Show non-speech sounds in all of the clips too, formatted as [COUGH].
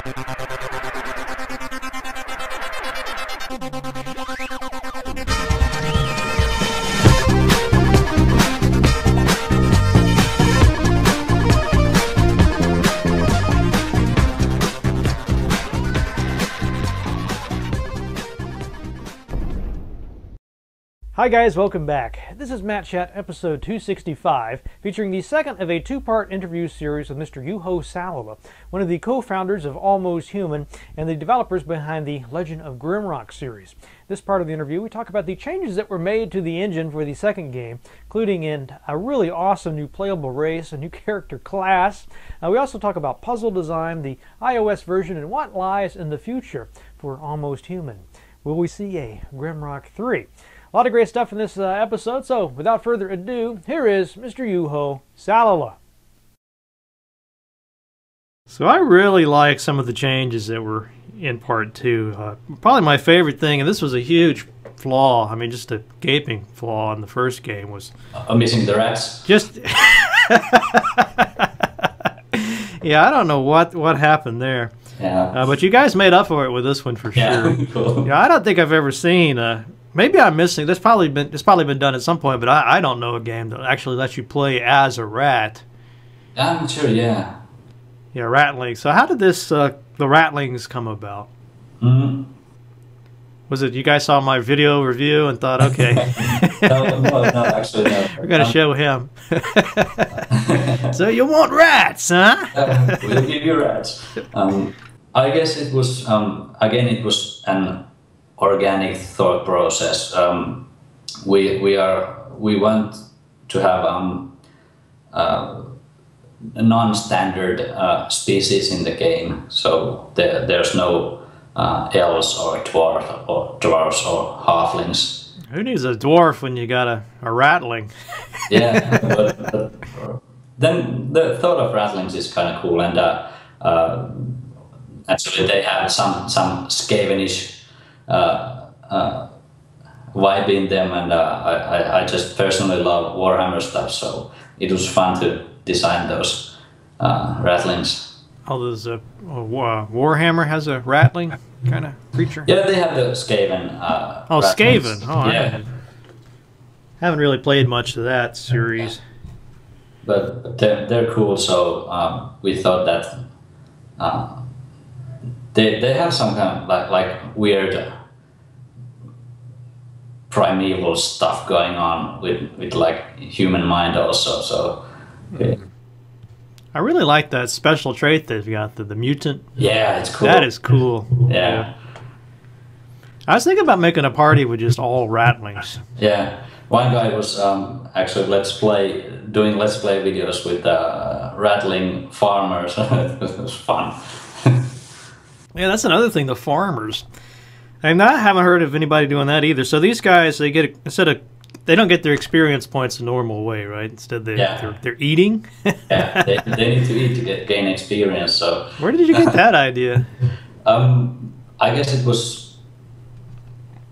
Hi guys, welcome back. This is Matt Chat episode 265, featuring the second of a two-part interview series with Mr. Juho Salila, one of the co-founders of Almost Human and the developers behind the Legend of Grimrock series. This part of the interview, we talk about the changes that were made to the engine for the second game, including in a really awesome new playable race, a new [LAUGHS] character class. Uh, we also talk about puzzle design, the iOS version, and what lies in the future for Almost Human. Will we see a Grimrock 3? A lot of great stuff in this uh, episode, so without further ado, here is Mr. Juho Salila. So I really like some of the changes that were in part two. Uh, probably my favorite thing, and this was a huge flaw. I mean, just a gaping flaw in the first game was uh, missing the rats. Just [LAUGHS] yeah, I don't know what what happened there. Yeah, uh, but you guys made up for it with this one for yeah, sure. [LAUGHS] cool. Yeah, I don't think I've ever seen a Maybe I'm missing. This probably been it's probably been done at some point, but I, I don't know a game that actually lets you play as a rat. I'm sure. Yeah. Yeah, ratling. So how did this uh, the ratlings come about? hmm Was it you guys saw my video review and thought, okay, [LAUGHS] no, no, no, actually, no. [LAUGHS] we're gonna Um, show him? [LAUGHS] so you want rats, huh? uh, we'll give you rats. Um, I guess it was um, again. It was an organic thought process. Um, we we are we want to have um, uh, a non-standard uh, species in the game. So there, there's no uh, elves or dwarf or dwarves or halflings. Who needs a dwarf when you got a, a ratling? [LAUGHS] yeah, but, [LAUGHS] but then the thought of ratlings is kind of cool, and uh, uh, actually they have some some Skavenish uh, vibe in them, and uh, I, I I just personally love Warhammer stuff, so it was fun to design those uh, ratlings. Oh, there's a, a Warhammer has a ratling kind of creature. Yeah, they have the Skaven. Uh, Oh, ratlings. Skaven. Oh, I yeah. haven't- haven't really played much of that series. but, but they're, they're cool. So um, we thought that uh, they they have some kind of like like weird primeval stuff going on with with like human mind also. So okay. I really like that special trait they've got, the, the mutant. yeah, it's cool. That is cool. yeah I was thinking about making a party with just all ratlings. yeah. One guy was um, actually let's play doing let's play videos with uh, ratling farmers. [LAUGHS] it was fun. [LAUGHS] Yeah, that's another thing. The farmers. And I haven't heard of anybody doing that either. So these guys, they get instead of they don't get their experience points the normal way, right? Instead, they Yeah. they're, they're eating. yeah, they, they need to eat to get gain experience. So Where did you get that idea? [LAUGHS] Um, I guess it was.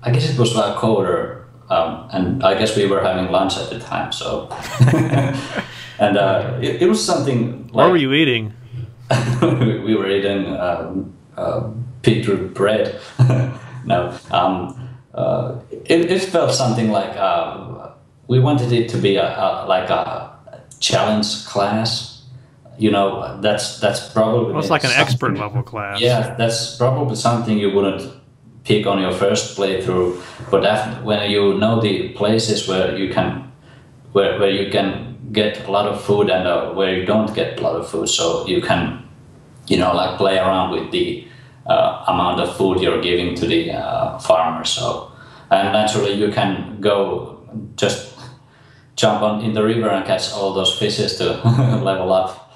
I guess it was a coder, um, and I guess we were having lunch at the time. So, [LAUGHS] and uh, it, it was something. Like, What were you eating? we [LAUGHS] we were eating um, uh, beetroot bread. No, um, uh, it, it felt something like uh, we wanted it to be a, a like a challenge class. You know, that's that's probably. Well, it's like an expert level class. yeah, that's probably something you wouldn't pick on your first playthrough, but after, when you know the places where you can, where, where you can get a lot of food and uh, where you don't get a lot of food, so you can, you know, like play around with the amount of food you're giving to the uh, farmer. So, and naturally you can go just jump on in the river and catch all those fishes to [LAUGHS] level up.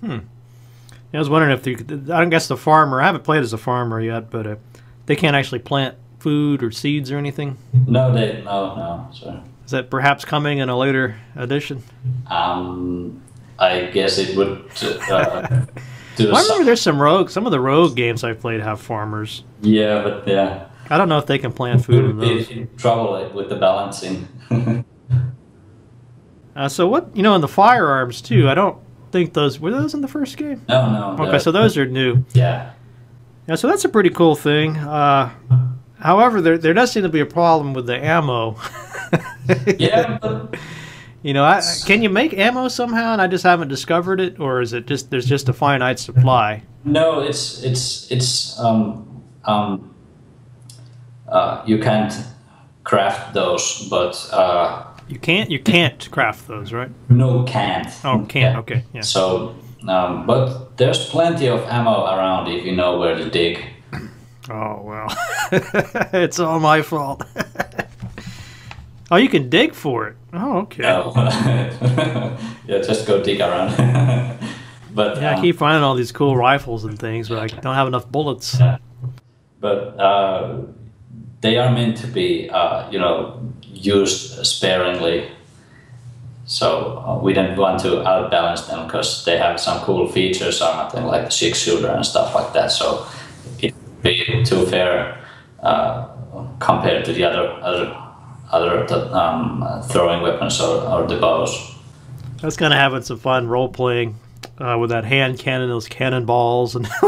Hmm. I was wondering if you, could- I don't guess the farmer. I haven't played as a farmer yet, but uh, they can't actually plant food or seeds or anything. No, they no no. Sorry. Is that perhaps coming in a later edition? Um, I guess it would uh, [LAUGHS] Well, I remember there's some rogue. Some of the rogue games I've played have farmers. yeah, but yeah, I don't know if they can plant food in those. in trouble with the balancing. [LAUGHS] Uh, so what you know in the firearms too? I don't think those were those in the first game. no, no. Okay, so those are new. yeah, Yeah, so that's a pretty cool thing. Uh, however, there there does seem to be a problem with the ammo. [LAUGHS] yeah, but You know, I, can you make ammo somehow, and I just haven't discovered it, or is it just there's just a finite supply? no, it's it's it's um um uh, you can't craft those, but uh, You can't you can't craft those, right? no can't. Oh, can't. Okay, yeah. So, um, but there's plenty of ammo around if you know where to dig. Oh well, [LAUGHS] it's all my fault. [LAUGHS] oh, you can dig for it. Oh, okay. No. [LAUGHS] yeah, just go dig around. [LAUGHS] but Yeah, I um, keep finding all these cool rifles and things, but I don't have enough bullets. Yeah. But uh, they are meant to be, uh, you know, used sparingly. So uh, we didn't want to outbalance them because they have some cool features or nothing like the six shooter and stuff like that. So it would be too fair uh, compared to the other other other um, throwing weapons or, or the bows. I was kind of having some fun role playing uh, with that hand cannon, those cannonballs, and [LAUGHS]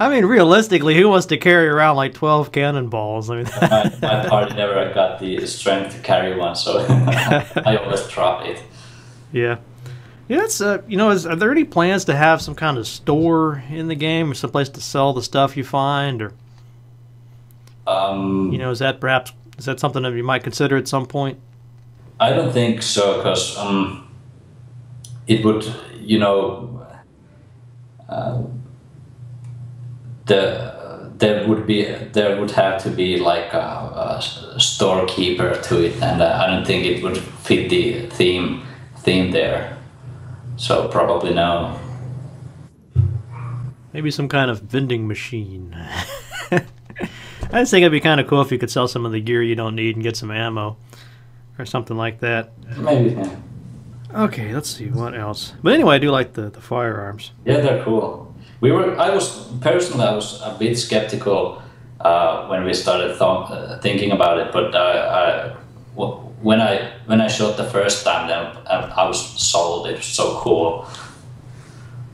I mean, realistically, who wants to carry around like twelve cannonballs? I mean, [LAUGHS] my, [LAUGHS] my party never got the strength to carry one, so I always drop it. yeah, yeah. It's uh, you know, is, are there any plans to have some kind of store in the game, or some place to sell the stuff you find, or Um, you know, is that perhaps is that something that you might consider at some point? I don't think so, because um, it would, you know, uh, the there would be there would have to be like a, a storekeeper to it, and uh, I don't think it would fit the theme theme there. So probably no. Maybe some kind of vending machine. [LAUGHS] I just think it'd be kind of cool if you could sell some of the gear you don't need and get some ammo or something like that. Maybe. Okay, let's see what else. But anyway, I do like the, the firearms. Yeah, they're cool. We were. I was personally. I was a bit skeptical uh, when we started th- uh, thinking about it, but uh, I, w- when I when I shot the first time, then I, I was sold. It was so cool.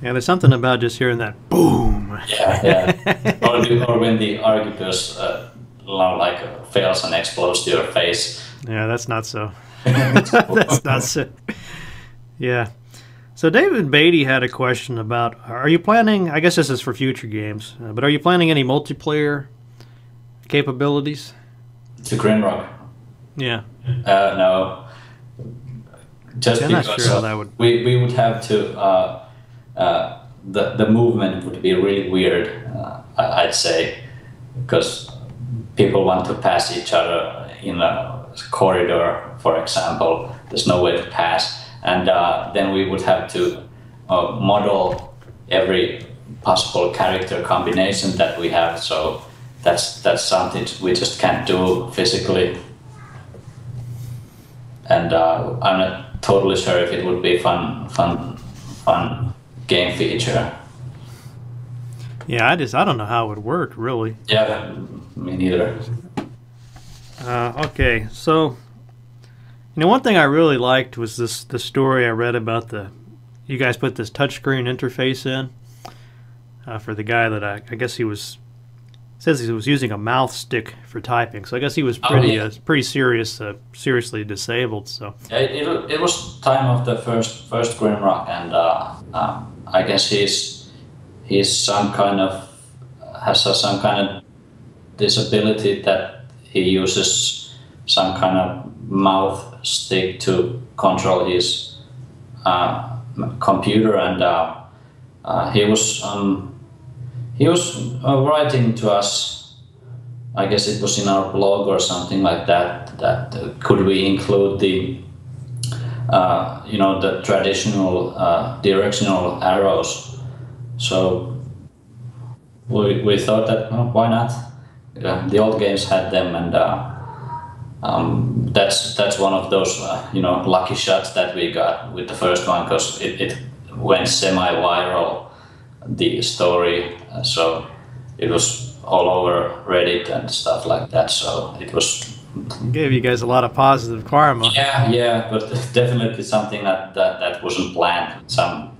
Yeah, there's something about just hearing that boom. Yeah, yeah. or, or when the arquebus uh, like uh, fails and explodes to your face. Yeah, that's not so. [LAUGHS] that's not so. Yeah. So David Beatty had a question about: Are you planning? I guess this is for future games, uh, but are you planning any multiplayer capabilities? To Grimrock. Yeah. Uh, no. Just not because sure how that would- we, we would have to uh, the the movement would be really weird. Uh, I'd say because people want to pass each other in a corridor, for example. There's no way to pass, and uh, then we would have to uh, model every possible character combination that we have. So that's that's something we just can't do physically and uh, I'm not totally sure if it would be fun, fun, fun game feature. Yeah, I just I don't know how it would work really. Yeah, me neither. Uh, okay, so you know one thing I really liked was this the story I read about the you guys put this touchscreen interface in uh, for the guy that I, I guess he was says he was using a mouth stick for typing, so I guess he was Oh, pretty yeah. uh, pretty serious uh, seriously disabled. So It, it, it was time of the first first Grimrock, and uh, um, I guess he's he's some kind of has a, some kind of disability that he uses some kind of mouth stick to control his uh, computer, and uh, uh, he was um, he was uh, writing to us. I guess it was in our blog or something like that. That uh, could we include the uh, you know the traditional uh, directional arrows. So we, we thought that well, why not? The old games had them, and uh, um, that's that's one of those uh, you know lucky shots that we got with the first one because it, it went semi-viral the story, so it was all over Reddit and stuff like that. So it was gave you guys a lot of positive karma. yeah, yeah, but [LAUGHS] definitely something that that, that wasn't planned. Some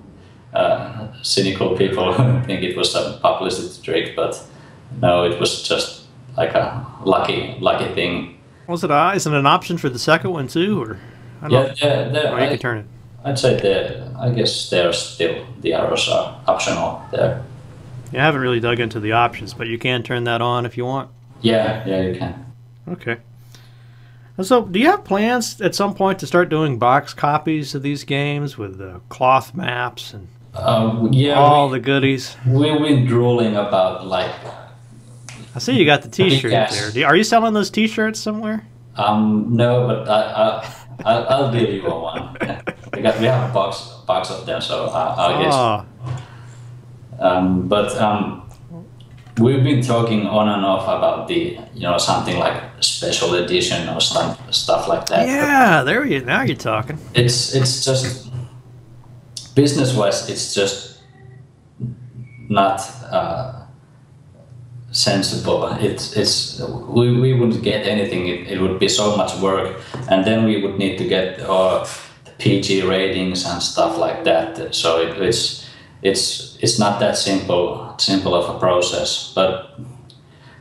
uh, cynical people [LAUGHS] think it was a publicity trick, but no, it was just like a lucky lucky thing. Was it? Uh, is it an option for the second one too, or? I yeah, yeah. There, oh, you I, can turn it. I'd say the. I guess there's still the arrows are optional there. You haven't really dug into the options, but you can turn that on if you want. Yeah, yeah, you can. Okay. So, do you have plans at some point to start doing box copies of these games with the cloth maps and uh, yeah, all we, the goodies? We've been drooling about like. I see you got the T-shirt there. Are you selling those T-shirts somewhere? Um, no, but I, I, I'll, give you one. [LAUGHS] we got we have a box box of them, so I, I'll guess. Oh. Um, but um, We've been talking on and off about the, you know, something like special edition or stuff, stuff like that. Yeah, but there you now you're talking. It's it's just business wise, it's just not uh, sensible. It's it's we, we wouldn't get anything. It, it would be so much work, and then we would need to get uh, PG ratings and stuff like that. So it, it's it's it's not that simple simple of a process. But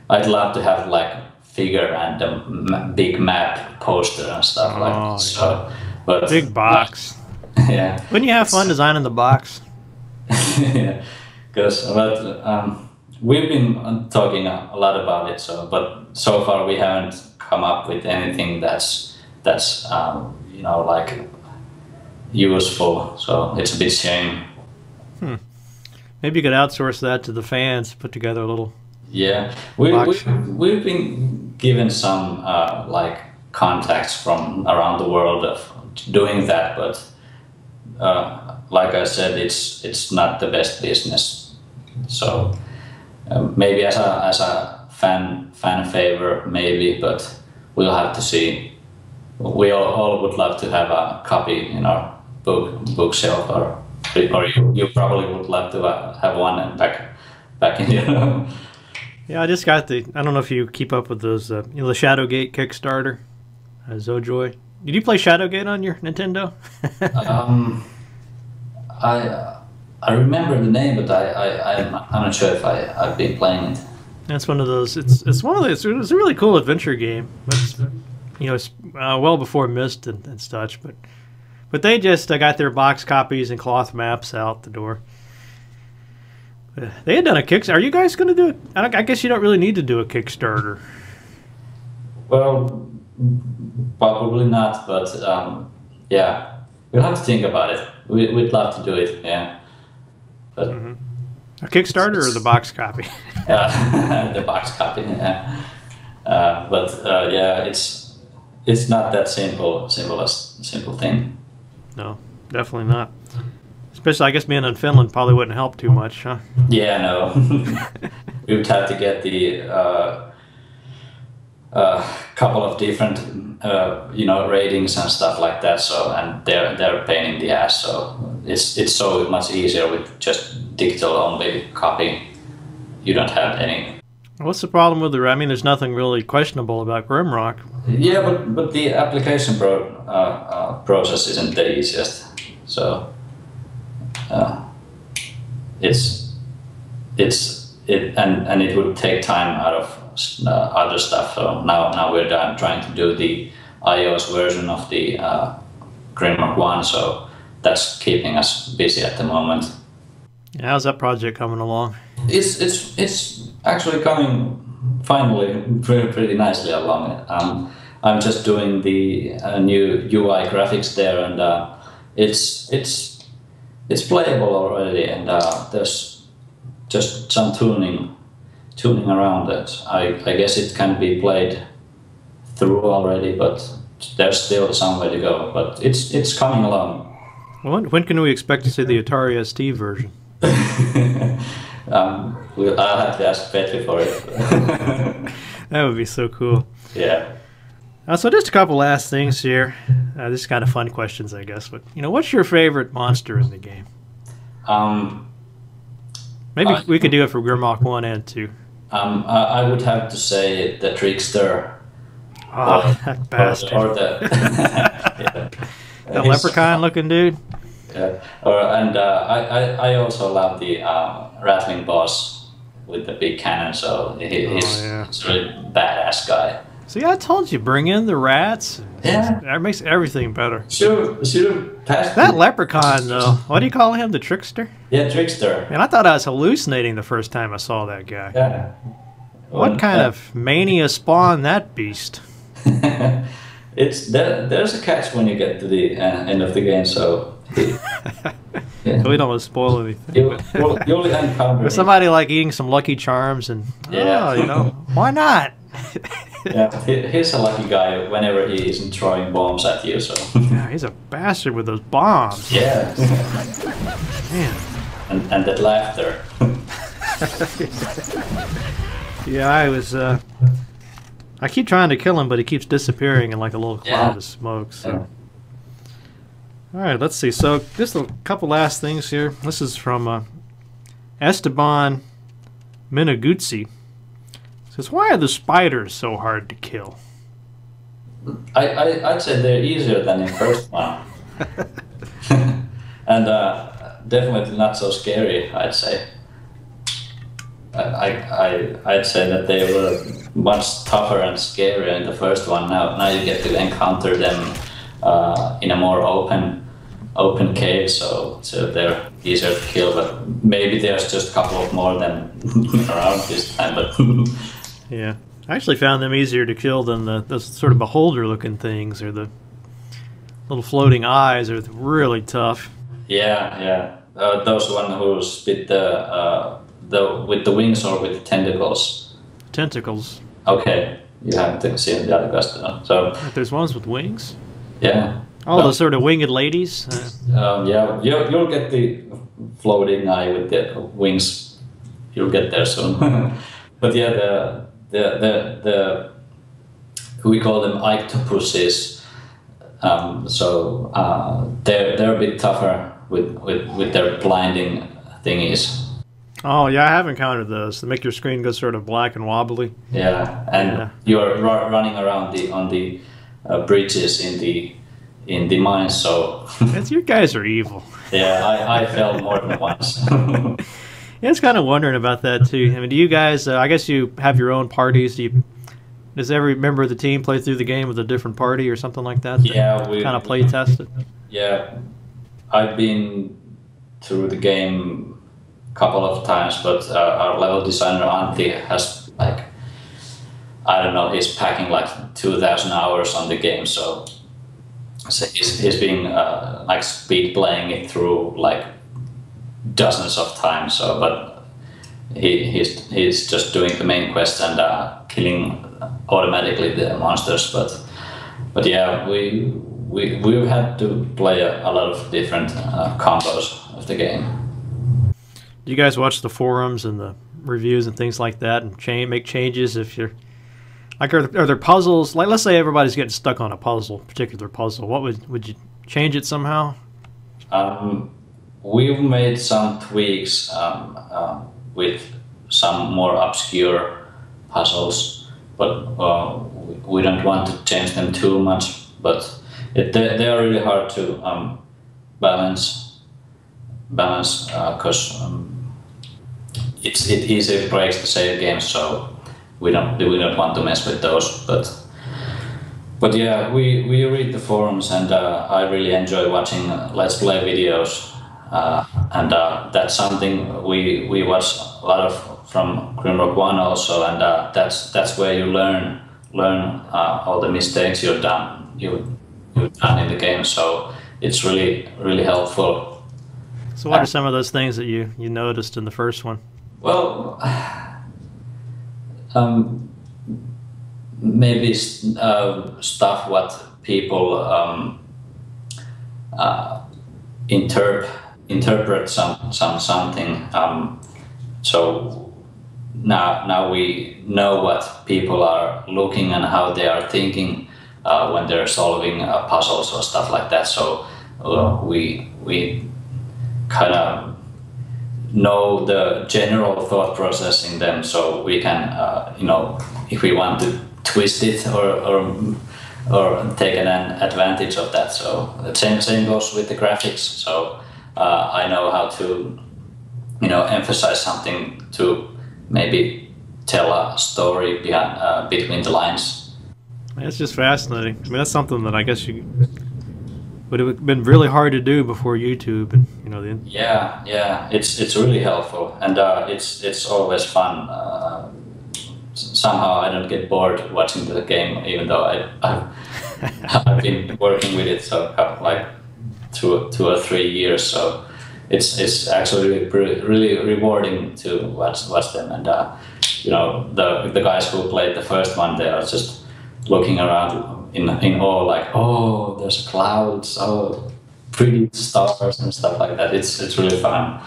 I'd love to have like figure and a big map poster and stuff oh, like that. So, but big box. [LAUGHS] yeah. Wouldn't you have fun designing the box? [LAUGHS] yeah, because but um, we've been talking a, a lot about it. So, but so far we haven't come up with anything that's that's um, you know like useful. So it's a bit shame. Hmm. Maybe you could outsource that to the fans, put together a little. Yeah, we, we, we've been given some uh, like contacts from around the world of doing that, but uh, like I said, it's it's not the best business. So uh, maybe as a as a fan fan favor, maybe, but we'll have to see. We all, all would love to have a copy in our book bookshelf or or you, you probably would love to uh, have one back back in you [LAUGHS] Yeah, I just got the. I don't know if you keep up with those. Uh, you know, the Shadowgate Kickstarter, uh, Zojoi. Did you play Shadowgate on your Nintendo? [LAUGHS] um, I I remember the name, but I, I I'm, I'm not sure if I I've been playing it. That's one of those. It's it's one of those. It's a really cool adventure game. It's, you know, it's uh, well before Myst and, and such, but but they just uh, got their box copies and cloth maps out the door. Uh, they had done a Kickstarter. Are you guys going to do it? I guess you don't really need to do a Kickstarter. Well, probably not, but um, yeah, we'll have to think about it. We, would love to do it, yeah. But mm-hmm. A Kickstarter or the box copy? [LAUGHS] uh, [LAUGHS] the box copy, yeah. Uh, but uh, yeah, it's it's not that simple, simple as simple thing. No, definitely not. Especially, I guess being in Finland probably wouldn't help too much, huh? Yeah, no. we [LAUGHS] would have to get the uh, uh, couple of different, uh, you know, ratings and stuff like that. So, and they're they're pain in the ass. So it's it's so much easier with just digital only copy. You don't have any. What's the problem with the? I mean, there's nothing really questionable about Grimrock. Yeah, but but the application pro, uh, uh, process isn't the easiest. So uh, it's it's it and and it would take time out of uh, other stuff. So now now we're done trying to do the iOS version of the uh, Grimrock One. So that's keeping us busy at the moment. Yeah, how's that project coming along? It's it's it's actually coming finally pretty, pretty nicely along. Um, I'm just doing the uh, new UI graphics there, and uh, it's it's it's playable already, and uh, there's just some tuning tuning around it. I, I guess it can be played through already, but there's still some way to go. But it's it's coming along. When, when can we expect to see the Atari ST version? [LAUGHS] um, we'll, I'll have to ask Petri for it. [LAUGHS] that would be so cool. Yeah. Uh, so just a couple last things here. Uh, this is kind of fun questions, I guess. But you know, what's your favorite monster in the game? Um, maybe uh, we could do it for Grimrock one and two. Um, I would have to say the trickster. Oh, or, that bastard! Or, or the, [LAUGHS] yeah. the leprechaun looking dude. Yeah. Or and uh, I, I I also love the uh, Ratling boss with the big cannon. So he, Oh, he's, yeah. he's a really badass guy. See, I told you, bring in the rats. Yeah. That makes everything better. Should should have That leprechaun, though, what do you call him? The trickster? Yeah, trickster. And I thought I was hallucinating the first time I saw that guy. Yeah. What kind of mania spawned that beast? [LAUGHS] it's there, there's a catch when you get to the uh, end of the game, so he- yeah. We don't want to spoil anything. you, you'll, you'll encounter Or him. somebody like eating some Lucky Charms and, Yeah. oh, you know, why not? [LAUGHS] Yeah, he, he's a lucky guy whenever he isn't throwing bombs at you. So Yeah, he's a bastard with those bombs. yeah, Man. and, and that laughter. [LAUGHS] Yeah, I was, uh, I keep trying to kill him, but he keeps disappearing in like a little cloud Yeah. of smoke, so. Yeah. All right, let's see. So, just a couple last things here. This is from uh, Esteban Minaguzzi. Says, why are the spiders so hard to kill? I, I I'd say they're easier than in first one, [LAUGHS] and uh, definitely not so scary. I'd say. I I I'd say that they were much tougher and scarier in the first one. Now now you get to encounter them uh, in a more open open cave, so so they're easier to kill. But maybe there's just a couple of more than [LAUGHS] around this time. But [LAUGHS] Yeah. I actually found them easier to kill than the, the sort of beholder looking things or the little floating eyes are really tough. Yeah, yeah. Uh, those one who spit the uh, the with the wings or with the tentacles. Tentacles. Okay, you haven't seen the other guys. uh, So If there's ones with wings. yeah. Oh, Well, the sort of winged ladies. Uh, um, yeah, you you'll get the floating eye with the wings. You'll get there soon. [LAUGHS] but yeah, the the the the we call them octopuses. Um, so uh, they're they're a bit tougher with, with, with their blinding thingies. oh, yeah, I have encountered those. They make your screen go sort of black and wobbly. Yeah, and Yeah. you're running around the on the uh, bridges in the in the mines. So It's, you guys are evil. yeah, I, I fell more than once. [LAUGHS] Yeah, I was kind of wondering about that too. I mean, do you guys? Uh, I guess you have your own parties. Do you? Does every member of the team play through the game with a different party or something like that? yeah, we Kind of play test it. Yeah, I've been through the game a couple of times, but uh, our level designer Antti has like I don't know, he's packing like two thousand hours on the game, so, so he's, he's been uh, like speed playing it through like dozens of times. So, but he, he's he's just doing the main quest and uh, killing automatically the monsters, but but yeah, we we we've had to play a, a lot of different uh, combos of the game. Do you guys watch the forums and the reviews and things like that, and change make changes if you're like are, are there puzzles? Like, let's say everybody's getting stuck on a puzzle, particular puzzle. What would would you change it somehow? Um, we've made some tweaks um, uh, with some more obscure puzzles, but uh, we- don't want to change them too much. But it, they, they are really hard to um, balance balance because um, it's it easily breaks the save game, so we don't we don't want to mess with those. But but yeah, we, we read the forums and uh, I really enjoy watching Let's Play videos. Uh, and uh, that's something we, we watch a lot of from Grimrock 1 also, and uh, that's that's where you learn learn uh, all the mistakes you've done you you've done in the game. So it's really really helpful. So, what are some of those things that you you noticed in the first one? Well, um, maybe uh, stuff what people um, uh, interp- interpret some, some something. Um, so now now we know what people are looking and how they are thinking uh, when they're solving uh, puzzles or stuff like that. So uh, we we kind of know the general thought process in them so we can uh, you know if we want to twist it or, or or taken an advantage of that. So the same same goes with the graphics. So uh, I know how to you know emphasize something to maybe tell a story behind uh, between the lines. That's just fascinating. I mean, that's something that I guess you would have been really hard to do before YouTube, and you know the. Yeah, yeah, it's it's really helpful, and uh, it's it's always fun. Uh, somehow I don't get bored watching the game, even though I [LAUGHS] I've, been working with it so like two two or three years. So it's it's actually really, really rewarding to watch watch them, and uh, you know the the guys who played the first one, they are just looking around in in awe, like oh, there's clouds, oh, pretty stars and stuff like that. It's it's really fun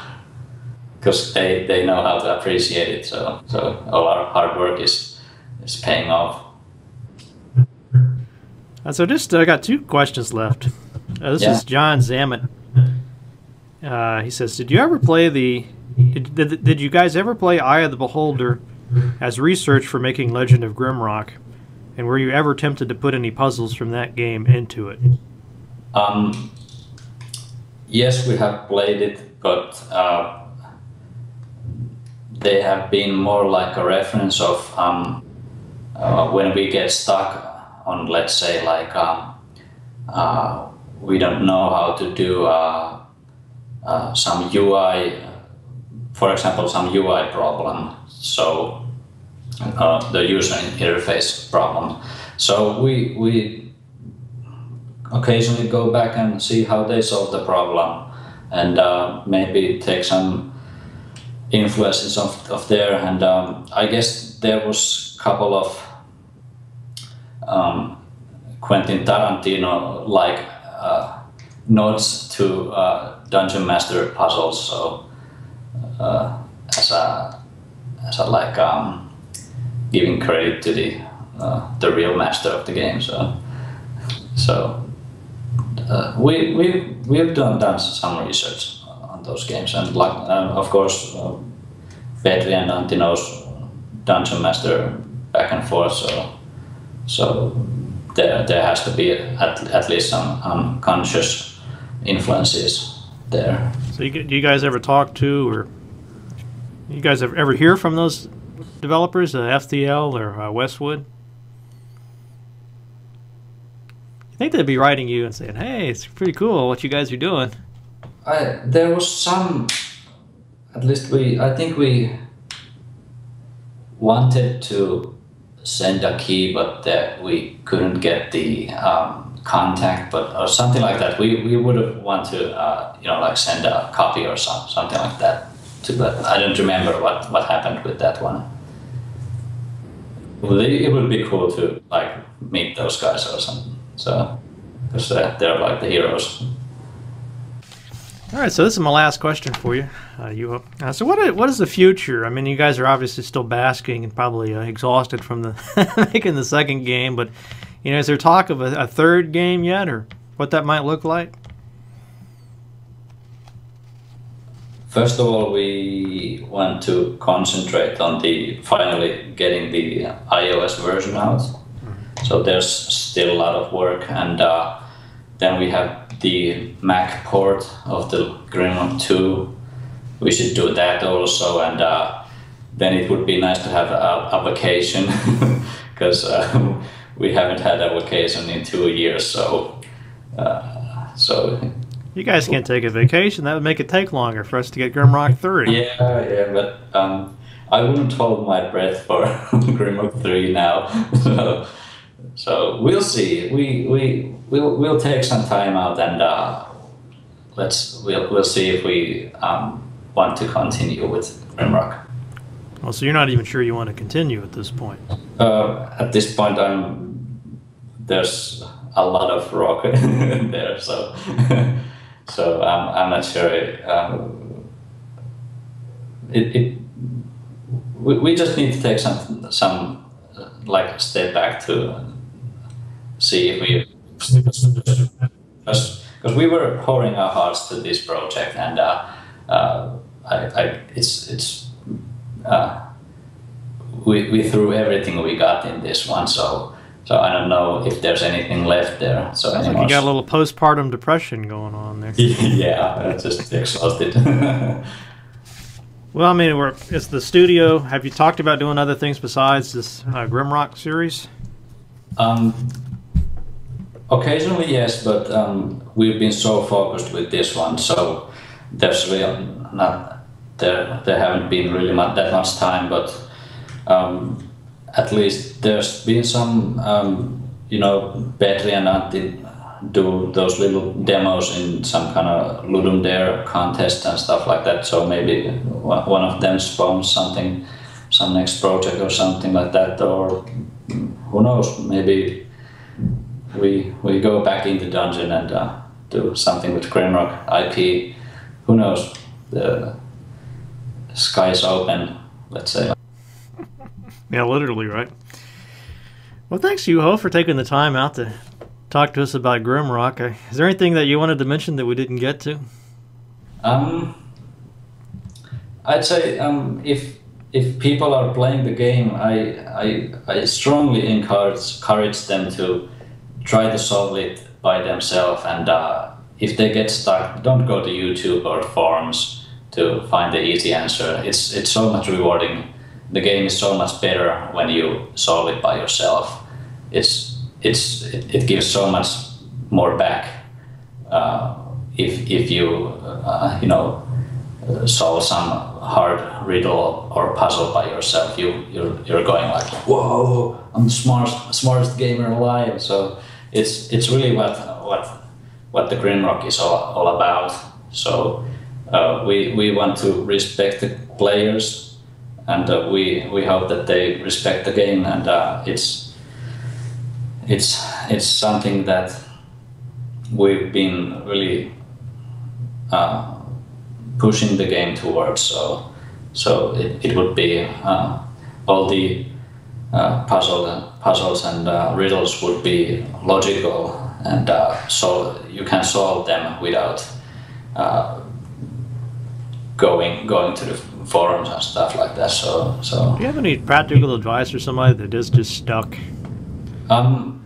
because they, they know how to appreciate it. So so all our hard work is is paying off. Uh, so just I uh, got two questions left. Uh, this yeah. is John Zamet. Uh, he says, "Did you ever play the? Did, did, did you guys ever play Eye of the Beholder as research for making Legend of Grimrock? And were you ever tempted to put any puzzles from that game into it?" Um, yes, we have played it, but uh, they have been more like a reference of um, uh, when we get stuck on, let's say, like um, uh, we don't know how to do uh, uh some UI, for example, some UI problem. So uh, the user interface problem. So we we occasionally go back and see how they solve the problem, and uh, maybe take some influences of, of there and um, I guess there was a couple of um, Quentin Tarantino like uh, nods to uh, Dungeon Master puzzles so uh, as a as a like um, giving credit to the uh, the real master of the game so so uh, we we we've done done some research on those games. And like, of course, uh, Petri and Antti knows Dungeon Master back and forth, so so there there has to be at, at least some unconscious influences there. So you, do you guys ever talk to or you guys ever, ever hear from those developers, uh, FTL or uh, Westwood? You think they'd be writing you and saying, "Hey, it's pretty cool what you guys are doing." I, there was some, at least we, I think we wanted to send a key, but that we couldn't get the um, contact, but or something like that. We, we would have want to, uh, you know, like send a copy or some, something like that. To, but I don't remember what, what happened with that one. Well, it would be cool to like meet those guys or something. So, because uh, they're like the heroes. All right, so this is my last question for you, uh, you. Uh, so what is, what is the future? I mean, you guys are obviously still basking and probably uh, exhausted from the [LAUGHS] making the second game, but you know, is there talk of a, a, third game yet, or what that might look like? First of all, we want to concentrate on the finally getting the iOS version out. So there's still a lot of work, and uh, then we have the Mac port of the Grimrock 2. We should do that also, and uh, then it would be nice to have a, a vacation because [LAUGHS] uh, we haven't had a vacation in two years. So, uh, so you guys can't take a vacation. That would make it take longer for us to get Grimrock 3. Yeah, yeah, but um, I wouldn't hold my breath for [LAUGHS] Grimrock 3 now. [LAUGHS] so, so we'll see. We we we'll we'll take some time out and uh, let's we'll we'll see if we um, want to continue with Grimrock. Well, so you're not even sure you want to continue at this point. Uh, at this point, I'm there's a lot of rock [LAUGHS] there, so so um, I'm not sure. It, um, it, it we, we just need to take some some like step back to see if we because we were pouring our hearts to this project and uh, uh, I, I, it's it's uh, we, we threw everything we got in this one so so I don't know if there's anything left there. So Sounds like you got a little postpartum depression going on there. [LAUGHS] yeah, just exhausted. [LAUGHS] well, I mean, we're, it's the studio. Have you talked about doing other things besides this uh, Grimrock series? Um, occasionally, yes, but um, we've been so focused with this one, so there's really not there. There haven't been really much, that much time, but um, at least there's been some, um, you know, Petri and Antti do those little demos in some kind of Ludum Dare contest and stuff like that. So maybe one of them spawns something, some next project or something like that, or who knows, maybe we we go back into dungeon and uh, do something with Grimrock IP. Who knows? The sky is open. Let's say. Yeah, literally, right? Well, thanks, Juho, for taking the time out to talk to us about Grimrock. Uh, is there anything that you wanted to mention that we didn't get to? Um, I'd say um, if if people are playing the game, I I, I strongly encourage encourage them to try to solve it by themselves. And uh, if they get stuck, don't go to YouTube or forums to find the easy answer. It's it's so much rewarding the game is so much better when you solve it by yourself. It's it's it, gives so much more back uh, if if you uh, you know solve some hard riddle or puzzle by yourself. You you're, you're going like whoa I'm the smartest smartest gamer alive. So it's it's really what what what the Grimrock is all, all about. So uh, we we want to respect the players and uh, we we hope that they respect the game and uh, it's it's it's something that we've been really uh, pushing the game towards. So so it, it would be uh, all the uh, puzzle puzzles and uh, riddles would be logical and so you can solve them without going going to the forums and stuff like that. So so. Do you have any practical advice for somebody that is just stuck? Um,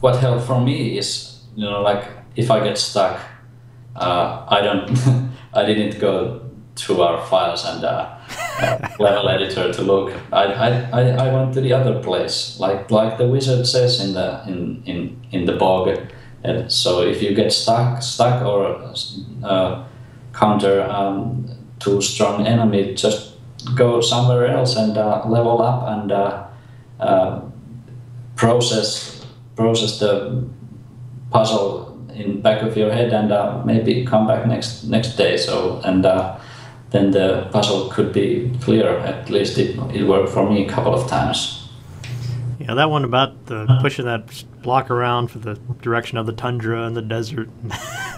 what helped for me is you know like if I get stuck, uh, I don't [LAUGHS] I didn't go through our files and uh, uh, level [LAUGHS] editor to look. I, I, I went to the other place, like like the wizard says in the in in in the bog. And so if you get stuck stuck or uh, counter um, too strong enemy, just go somewhere else and uh, level up and uh, uh, process process the puzzle in back of your head and uh, maybe come back next next day. So and uh, then the puzzle could be clear. At least it it worked for me a couple of times. Yeah, that one about the pushing that block around for the direction of the tundra and the desert. [LAUGHS]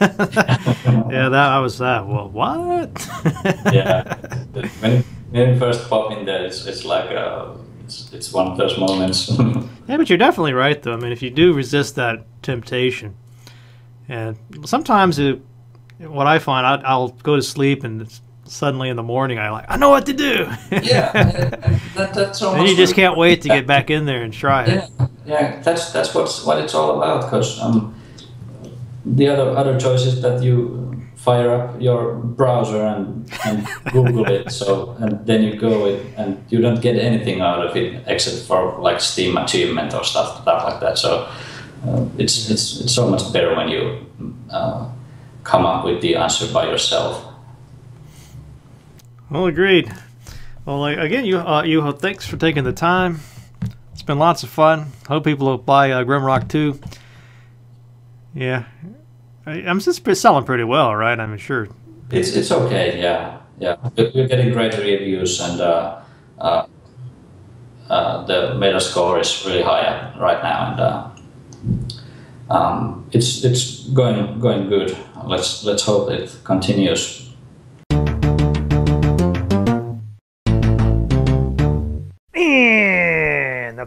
yeah, that I was that. Well, what? [LAUGHS] yeah, when, when you first pop in there, it's, it's like uh, it's, it's one of those moments. [LAUGHS] yeah, but you're definitely right, though. I mean, if you do resist that temptation, and sometimes it, what I find, I, I'll go to sleep and it's suddenly in the morning I like I know what to do. yeah, [LAUGHS] that, that's so. And you just can't wait to get back in there and try it. Yeah, yeah, that's that's what's what it's all about. Because um, the other other choice is that you fire up your browser and, and Google it. So and then you go it and you don't get anything out of it except for like Steam achievement or stuff stuff like that. So uh, it's it's it's so much better when you uh, come up with the answer by yourself. Well, agreed. Well, again, you, uh, you, thanks for taking the time. It's been lots of fun. Hope people will buy uh, Grimrock too. Yeah, I, am just selling pretty well, right? I'm sure. It's it's okay. Yeah, yeah. We're getting great reviews, and uh, uh, uh, the meta score is really high right now, and uh, um, it's it's going going good. Let's let's hope it continues.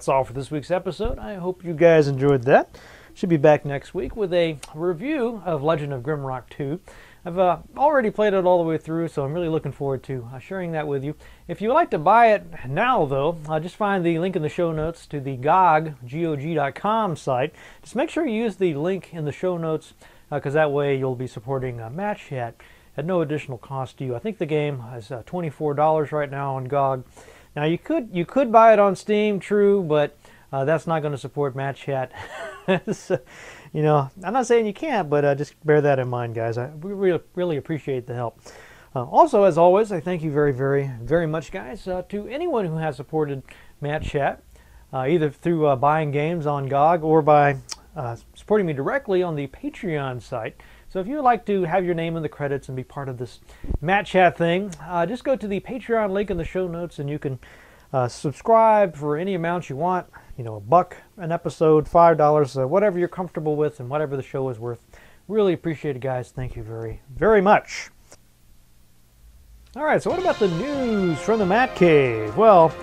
That's all for this week's episode. I hope you guys enjoyed that. Should be back next week with a review of Legend of Grimrock 2. I've uh, already played it all the way through, so I'm really looking forward to uh, sharing that with you. If you would like to buy it now, though, uh, just find the link in the show notes to the GOG, GOG.com site. Just make sure you use the link in the show notes, because uh, that way you'll be supporting uh, Matt Chat at no additional cost to you. I think the game is uh, $24 right now on GOG. Now you could you could buy it on Steam, true, but uh, that's not going to support Matt Chat. [LAUGHS] so, you know, I'm not saying you can't, but uh, just bear that in mind, guys. I really, really appreciate the help. Uh, also, as always, I thank you very, very, very much, guys, uh, to anyone who has supported Matt Chat, uh, either through uh, buying games on GOG or by supporting me directly on the Patreon site. So if you would like to have your name in the credits and be part of this Matt Chat thing, just go to the Patreon link in the show notes and you can subscribe for any amount you want you know, a buck an episode, five dollars, uh, whatever you're comfortable with, and whatever the show is worth. Really appreciate it, guys. Thank you very, very much. All right, so what about the news from the Matt Cave? Well,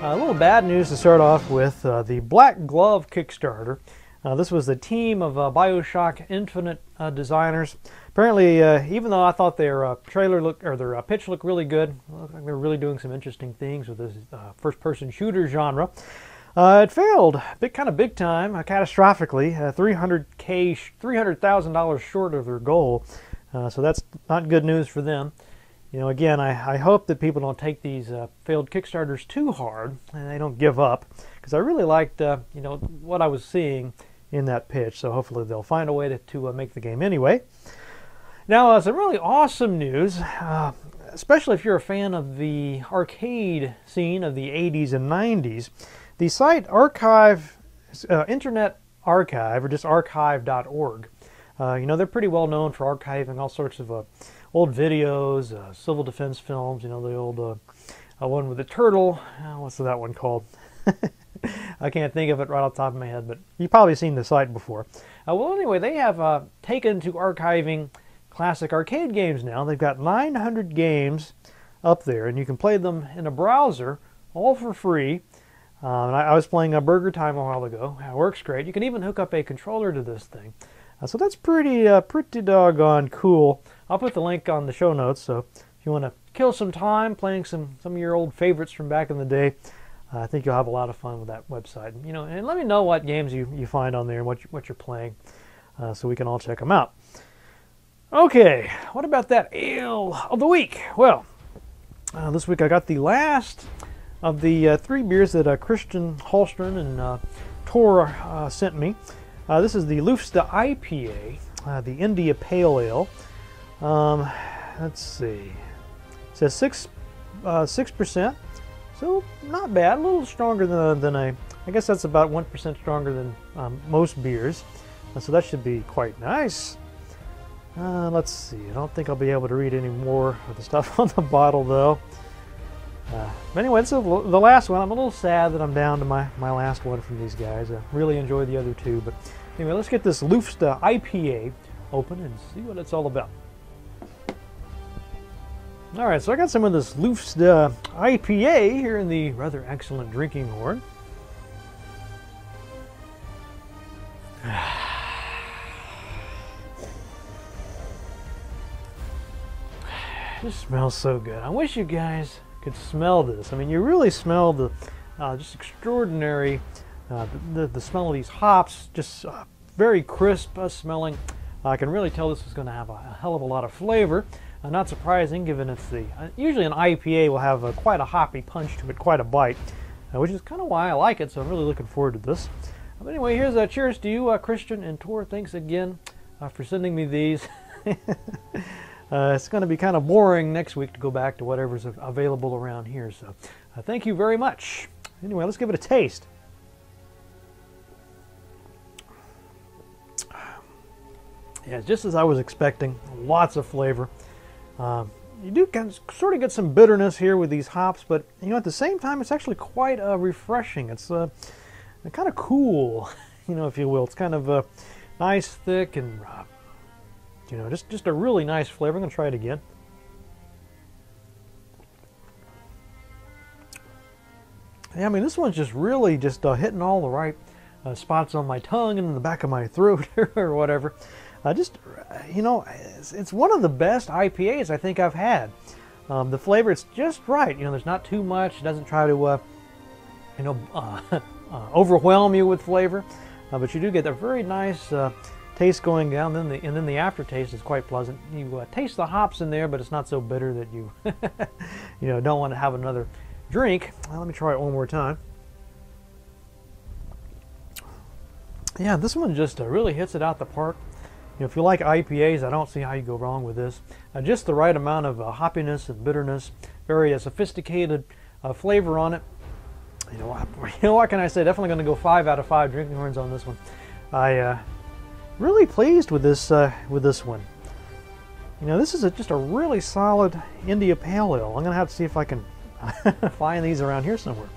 a little bad news to start off with uh, the Black Glove Kickstarter. Uh, this was the team of uh, Bioshock Infinite uh, designers. Apparently, uh, even though I thought their uh, trailer look or their pitch looked really good, looked like they were really doing some interesting things with this first-person shooter genre. Uh, it failed, big kind of big time, uh, catastrophically, uh, 300k, $300,000 short of their goal. Uh, so that's not good news for them. You know, again, I, I hope that people don't take these uh, failed Kickstarters too hard and they don't give up because I really liked, uh, you know, what I was seeing in that pitch. So hopefully they'll find a way to, to make the game anyway. Now, some really awesome news especially if you're a fan of the arcade scene of the 80s and 90s. The site archive, uh, Internet Archive, or just archive.org, uh, you know, they're pretty well known for archiving all sorts of uh, old videos, uh, civil defense films, you know, the old uh, uh, one with the turtle. what's that one called? [LAUGHS] I can't think of it right off the top of my head, but you've probably seen the site before. well, anyway, they have taken to archiving classic arcade games now. They've got 900 games up there, and you can play them in a browser all for free. Um, I, I, was playing a Burger Time a while ago. It works great. You can even hook up a controller to this thing. Uh, so that's pretty, uh, pretty doggone cool. I'll put the link on the show notes. So if you want to kill some time playing some some of your old favorites from back in the day, uh, I think you'll have a lot of fun with that website. You know, and let me know what games you, you find on there and what you, what you're playing, uh, so we can all check them out. Okay, what about that ale of the week? Well, uh, this week I got the last of the uh, three beers that uh, Christian Holstern and uh, Tor uh, sent me. This is the Lufsta IPA, the India Pale Ale. Um, let's see. It says six six percent, so not bad. A little stronger than than a. I guess that's about one percent stronger than um, most beers. so that should be quite nice. let's see. I don't think I'll be able to read any more of the stuff [LAUGHS] on the bottle though. Uh, but anyway, it's a, the last one. I'm a little sad that I'm down to my, my last one from these guys. I really enjoyed the other two. But anyway, let's get this Lufsta IPA open and see what it's all about. All right, so I got some of this Lufsta IPA here in the rather excellent drinking horn. [SIGHS] This smells so good. I wish you guys could smell this. I mean, you really smell the uh, just extraordinary, uh, the, the smell of these hops, just uh, very crisp uh, smelling. I can really tell this is going to have a, a, hell of a lot of flavor. Uh, not surprising, given it's the uh, usually an IPA will have quite a hoppy punch to it, quite a bite, which is kind of why I like it. So I'm really looking forward to this. But anyway, here's a cheers to you, Christian and Tor. Thanks again for sending me these. [LAUGHS] Uh, it's going to be kind of boring next week to go back to whatever's available around here. So uh, thank you very much. Anyway, let's give it a taste. [SIGHS] Yeah, just as I was expecting, lots of flavor. Um, you do sort of get some bitterness here with these hops, but you know at the same time it's actually quite uh, refreshing. It's uh, kind of cool, [LAUGHS] you know, if you will. It's kind of uh, nice, thick, and uh, you know, just, just a really nice flavor. I'm to try it again. Yeah, I mean, this one's just really just uh, hitting all the right uh, spots on my tongue and in the back of my throat [LAUGHS] or whatever. Uh, just, you know, it's, it's, one of the best IPAs I think I've had. Um, the flavor, it's just right. You know, there's not too much. It doesn't try to, uh, you know, uh, [LAUGHS] uh overwhelm you with flavor. Uh, but you do get a very nice uh, taste going down, then the, and then the aftertaste is quite pleasant. You taste the hops in there, but it's not so bitter that you, [LAUGHS] you know, don't want to have another drink. Well, let me try it one more time. Yeah, this one just really hits it out the park. You know, if you like IPAs, I don't see how you go wrong with this. Uh, just the right amount of uh, hoppiness and bitterness, very uh, sophisticated uh, flavor on it. You know, [LAUGHS] you know, what can I say? Definitely going to go five out of five drinking horns on this one. I uh, really pleased with this uh, with this one. You know, this is a, just a really solid India Pale Ale. I'm going to have to see if I can [LAUGHS] find these around here somewhere.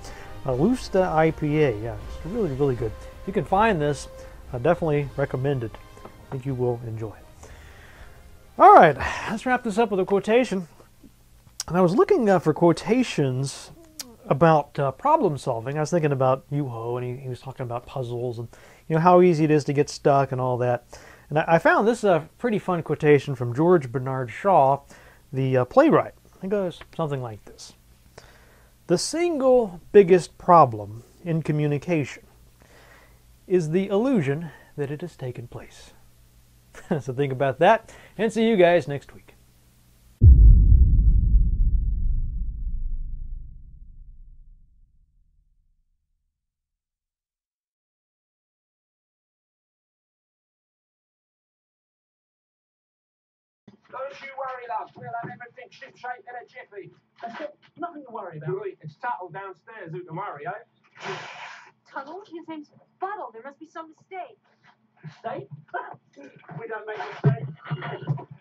A Lusta IPA, yeah, it's really really good. If you can find this, I definitely recommend it think you will enjoy it. All right, let's wrap this up with a quotation. And I was looking uh, for quotations about uh, problem solving. I was thinking about Juho, and he, he, was talking about puzzles and you know how easy it is to get stuck and all that. And I, I found this a uh, pretty fun quotation from George Bernard Shaw, the uh, playwright. It goes something like this: "The single biggest problem in communication is the illusion that it has taken place." [LAUGHS] so think about that and see you guys next week. Don't you worry, love. We'll have everything ship-shape in a jiffy. nothing to worry about. Right, it's Tuttle downstairs who can worry, eh? Tuttle? His name's Buttle. There must be some mistake. Mistake? we don't make mistakes.